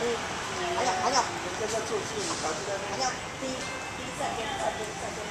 嗯，还要还要，我在做边要搞这个致的还要，第一第一再跟，第二跟，再跟。